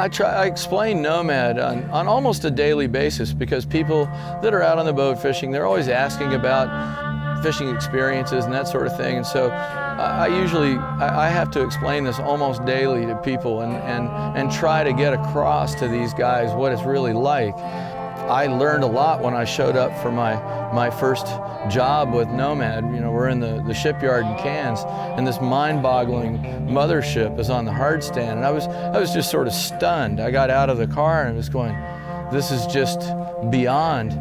I try. I explain Nomad on, on almost a daily basis because people that are out on the boat fishing, they're always asking about fishing experiences and that sort of thing. And so, I, I usually I, I have to explain this almost daily to people and and and try to get across to these guys what it's really like. I learned a lot when I showed up for my, my first job with Nomad. You know, we're in the, the shipyard in Cairns, and this mind-boggling mothership is on the hard stand. And I was, I was just sort of stunned. I got out of the car and I was going, this is just beyond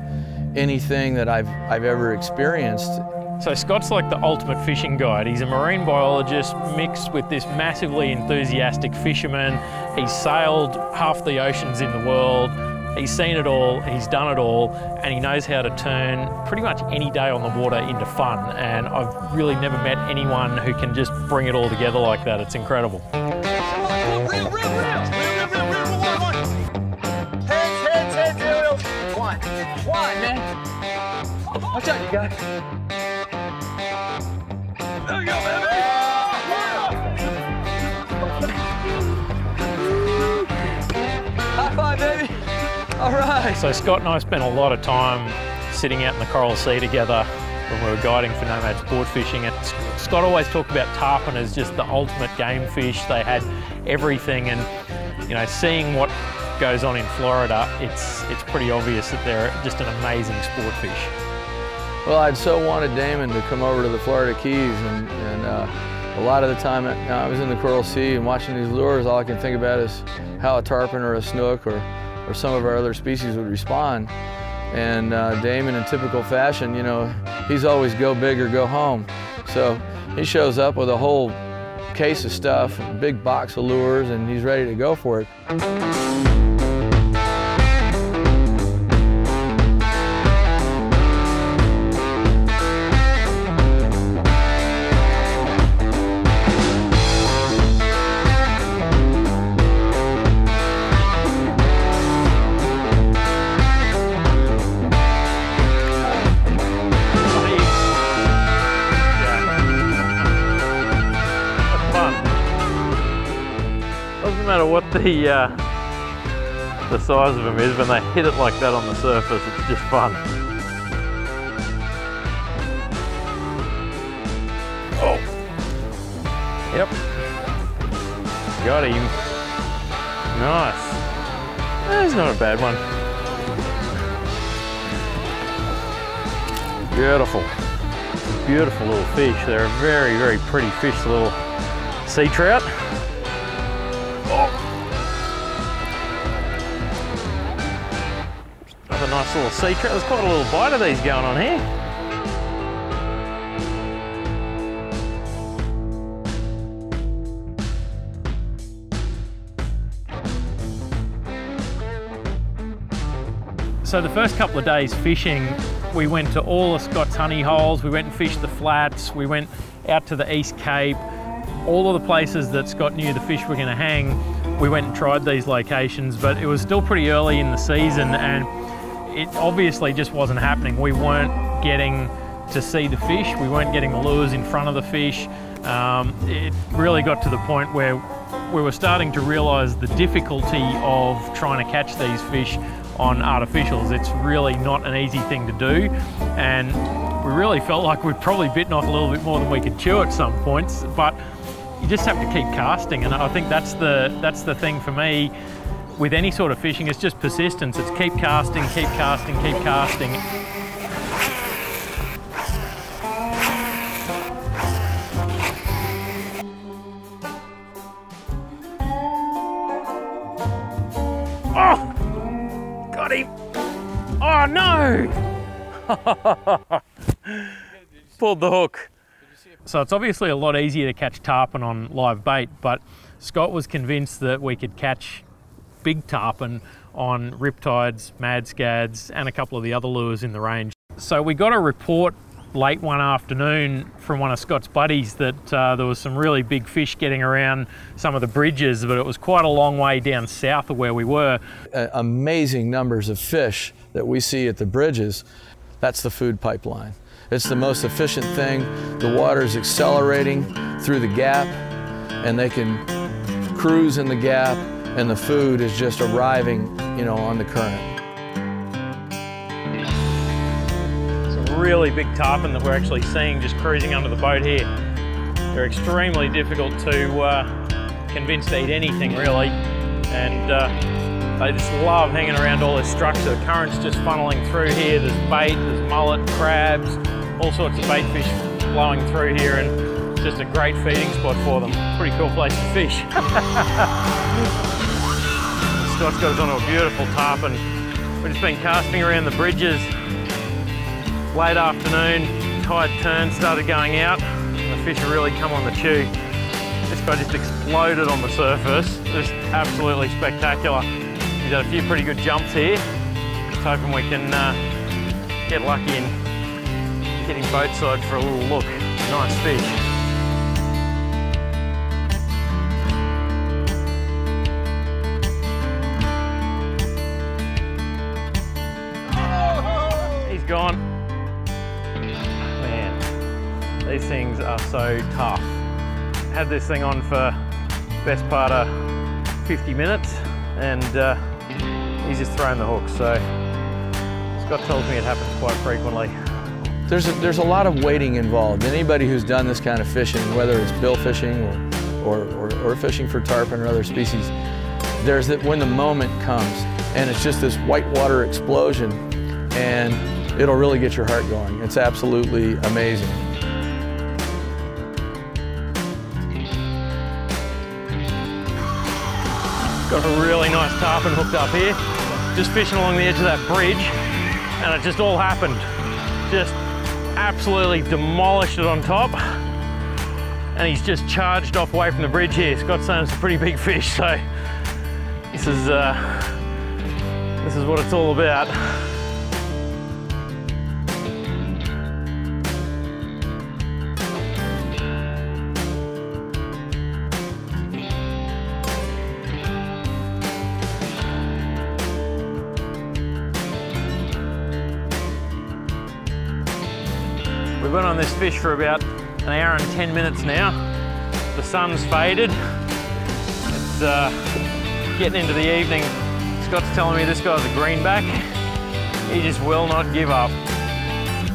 anything that I've, I've ever experienced. So Scott's like the ultimate fishing guide. He's a marine biologist mixed with this massively enthusiastic fisherman. He's sailed half the oceans in the world. He's seen it all, he's done it all, and he knows how to turn pretty much any day on the water into fun. And I've really never met anyone who can just bring it all together like that. It's incredible. Watch out, you guys. All right. So Scott and I spent a lot of time sitting out in the Coral Sea together when we were guiding for Nomad Sport Fishing. And Scott always talked about tarpon as just the ultimate game fish. They had everything and, you know, seeing what goes on in Florida, it's, it's pretty obvious that they're just an amazing sport fish. Well, I'd so wanted Damon to come over to the Florida Keys and, and uh, a lot of the time I was in the Coral Sea and watching these lures, all I can think about is how a tarpon or a snook or or some of our other species would respond. And uh, Damon, in typical fashion, you know, he's always go big or go home. So he shows up with a whole case of stuff, big box of lures, and he's ready to go for it. What the uh, the size of them is when they hit it like that on the surface. It's just fun. Oh. Yep. Got him. Nice. That's not a bad one. Beautiful. Beautiful little fish. They're a very, very pretty fish, little sea trout. Nice little sea trout. There's quite a little bite of these going on here. So the first couple of days fishing, we went to all of Scott's honey holes, we went and fished the flats, we went out to the East Cape, all of the places that Scott knew the fish were going to hang, we went and tried these locations, but it was still pretty early in the season and it obviously just wasn't happening. We weren't getting to see the fish, we weren't getting the lures in front of the fish. Um, it really got to the point where we were starting to realise the difficulty of trying to catch these fish on artificials. It's really not an easy thing to do and we really felt like we'd probably bitten off a little bit more than we could chew at some points, but you just have to keep casting and I think that's the, that's the thing for me with any sort of fishing, it's just persistence. It's keep casting, keep casting, keep casting. Oh! Got him! Oh no! Pulled the hook. So it's obviously a lot easier to catch tarpon on live bait, but Scott was convinced that we could catch big tarpon on riptides, Madscads, and a couple of the other lures in the range. So we got a report late one afternoon from one of Scott's buddies that uh, there was some really big fish getting around some of the bridges, but it was quite a long way down south of where we were. Uh, amazing numbers of fish that we see at the bridges. That's the food pipeline. It's the most efficient thing. The water is accelerating through the gap and they can cruise in the gap and the food is just arriving, you know, on the current. It's a really big tarpon that we're actually seeing just cruising under the boat here. They're extremely difficult to uh, convince to eat anything really, and uh, they just love hanging around all this structure. The current's just funneling through here. There's bait, there's mullet, crabs, all sorts of bait fish flowing through here, and just a great feeding spot for them. Pretty cool place to fish. Scott's got us onto a beautiful tarpon. We've just been casting around the bridges. Late afternoon, tide turned, started going out and the fish have really come on the chew. This guy just exploded on the surface. Just absolutely spectacular. He's had a few pretty good jumps here. Just hoping we can uh, get lucky and get him boat side for a little look. Nice fish. So tough. Had this thing on for best part of 50 minutes and uh, he's just thrown the hook. So Scott tells me it happens quite frequently. There's a, there's a lot of waiting involved. Anybody who's done this kind of fishing, whether it's bill fishing or, or, or, or fishing for tarpon or other species, there's that when the moment comes and it's just this whitewater explosion and it'll really get your heart going. It's absolutely amazing. Got a really nice tarpon hooked up here. Just fishing along the edge of that bridge and it just all happened. Just absolutely demolished it on top and he's just charged off away from the bridge here. Scott's saying it's a pretty big fish, so this is, uh, this is what it's all about. We've been on this fish for about an hour and 10 minutes now. The sun's faded. It's uh, getting into the evening. Scott's telling me this guy's a greenback. He just will not give up.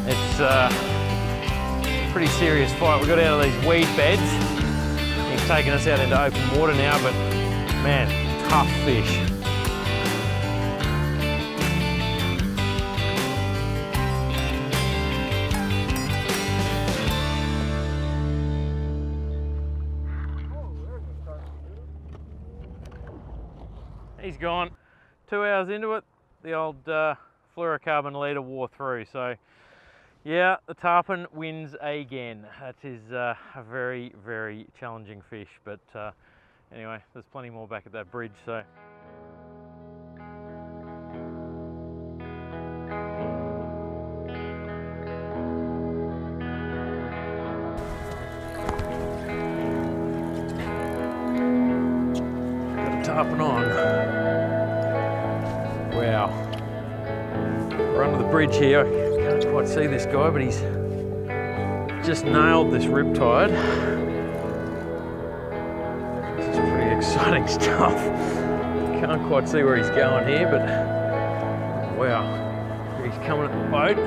It's uh, a pretty serious fight. We got out of these weed beds. He's taking us out into open water now, but man, tough fish. He's gone. Two hours into it, the old uh, fluorocarbon leader wore through. So yeah, the tarpon wins again. That is uh, a very, very challenging fish. But uh, anyway, there's plenty more back at that bridge. So. tarpon on. Bridge here. Can't quite see this guy, but he's just nailed this riptide. This is pretty exciting stuff. Can't quite see where he's going here, but wow. He's coming at the boat.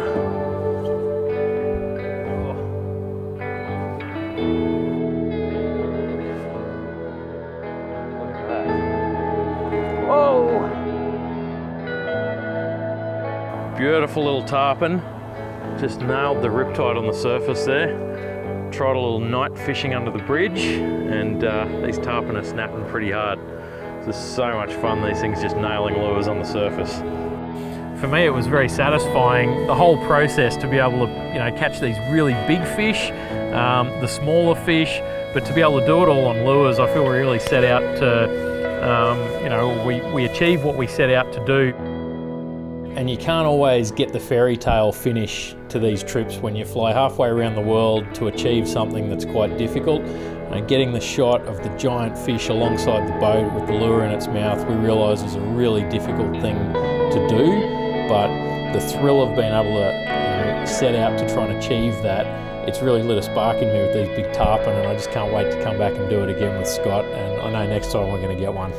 Oh. Beautiful little tarpon. Just nailed the riptide on the surface there. Tried a little night fishing under the bridge and uh, these tarpon are snapping pretty hard. It's so much fun, these things just nailing lures on the surface. For me, it was very satisfying, the whole process to be able to you know, catch these really big fish, um, the smaller fish, but to be able to do it all on lures, I feel we really set out to, um, you know, we, we achieved what we set out to do. And you can't always get the fairy tale finish to these trips when you fly halfway around the world to achieve something that's quite difficult. And getting the shot of the giant fish alongside the boat with the lure in its mouth, we realise is a really difficult thing to do. But the thrill of being able to you know, set out to try and achieve that, it's really lit a spark in me with these big tarpon and I just can't wait to come back and do it again with Scott. And I know next time we're going to get one.